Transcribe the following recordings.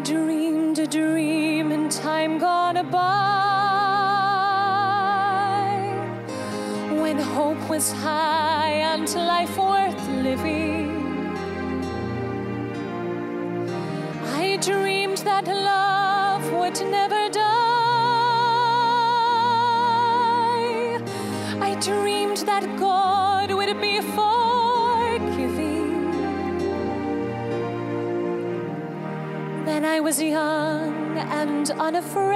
dreamed a dream in time gone by when hope was high and life worth living. I dreamed that love would never die. I dreamed that God would be I was young and unafraid,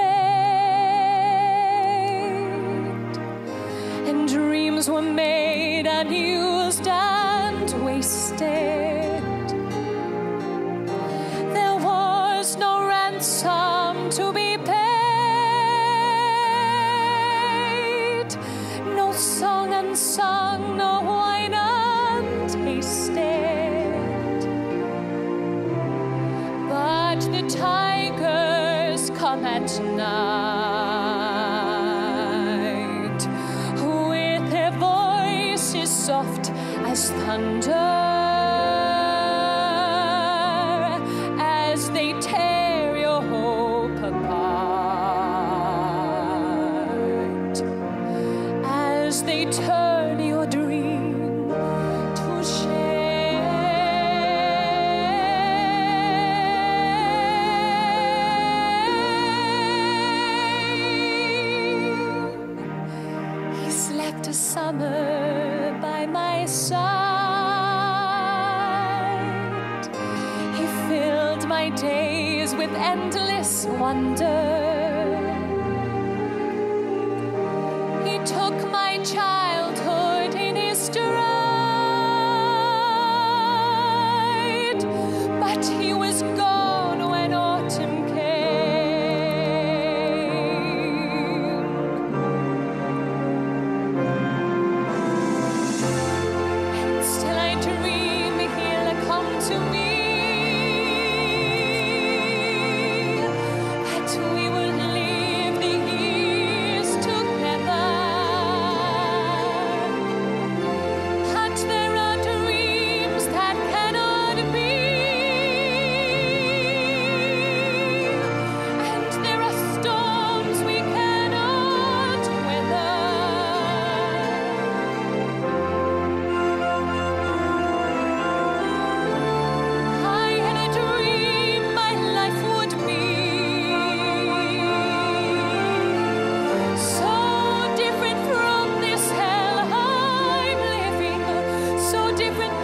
and dreams were made and used and wasted. There was no ransom to be paid, no song unsung, no wine untasted. They tear your hope apart. As they turn your dream to summer by my side. He filled my days with endless wonder. He took my childhood in his stride. different